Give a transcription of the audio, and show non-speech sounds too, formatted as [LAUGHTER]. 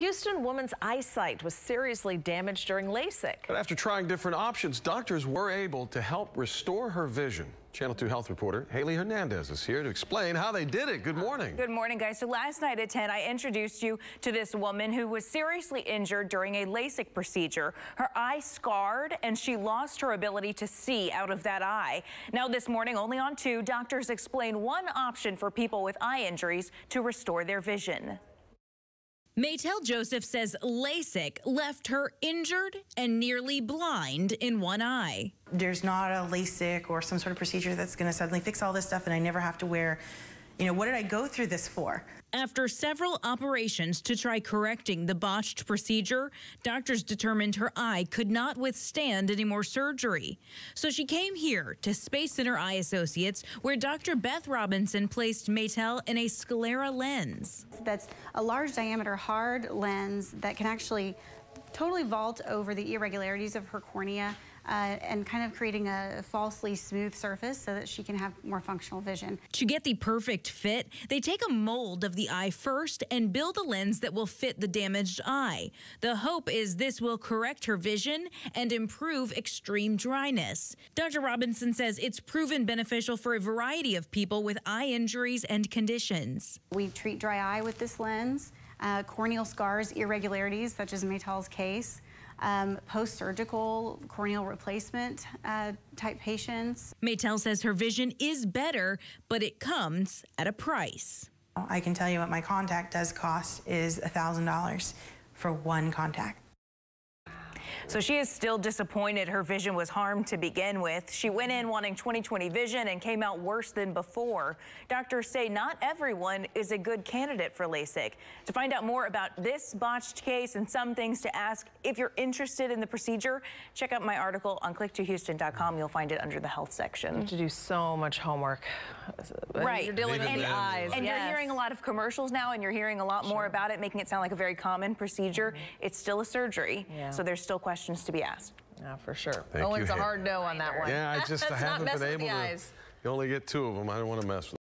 Houston woman's eyesight was seriously damaged during LASIK. But after trying different options, doctors were able to help restore her vision. Channel 2 health reporter Haley Hernandez is here to explain how they did it. Good morning. Good morning, guys. So last night at 10, I introduced you to this woman who was seriously injured during a LASIK procedure. Her eye scarred and she lost her ability to see out of that eye. Now this morning, only on 2, doctors explain one option for people with eye injuries to restore their vision. Maytel Joseph says LASIK left her injured and nearly blind in one eye. There's not a LASIK or some sort of procedure that's going to suddenly fix all this stuff and I never have to wear you know, what did I go through this for? After several operations to try correcting the botched procedure, doctors determined her eye could not withstand any more surgery. So she came here to Space Center Eye Associates, where Dr. Beth Robinson placed Maytel in a scleral lens. That's a large diameter hard lens that can actually totally vault over the irregularities of her cornea uh, and kind of creating a falsely smooth surface so that she can have more functional vision. To get the perfect fit, they take a mold of the eye first and build a lens that will fit the damaged eye. The hope is this will correct her vision and improve extreme dryness. Dr. Robinson says it's proven beneficial for a variety of people with eye injuries and conditions. We treat dry eye with this lens uh, corneal scars, irregularities, such as Maytel's case, um, post-surgical corneal replacement uh, type patients. Maytel says her vision is better, but it comes at a price. I can tell you what my contact does cost is $1,000 for one contact. So she is still disappointed her vision was harmed to begin with. She went in wanting 20/20 vision and came out worse than before. Doctors say not everyone is a good candidate for LASIK. To find out more about this botched case and some things to ask if you're interested in the procedure, check out my article on click2houston.com. You'll find it under the health section. You have to do so much homework. Right. You're dealing with the eyes. And yes. you're hearing a lot of commercials now and you're hearing a lot more about it, making it sound like a very common procedure. Mm -hmm. It's still a surgery, yeah. so there's still questions questions to be asked. Yeah, for sure. Thank Owen's you. a hard no on that one. Yeah, I [LAUGHS] just I haven't been able to. You only get two of them. I don't want to mess with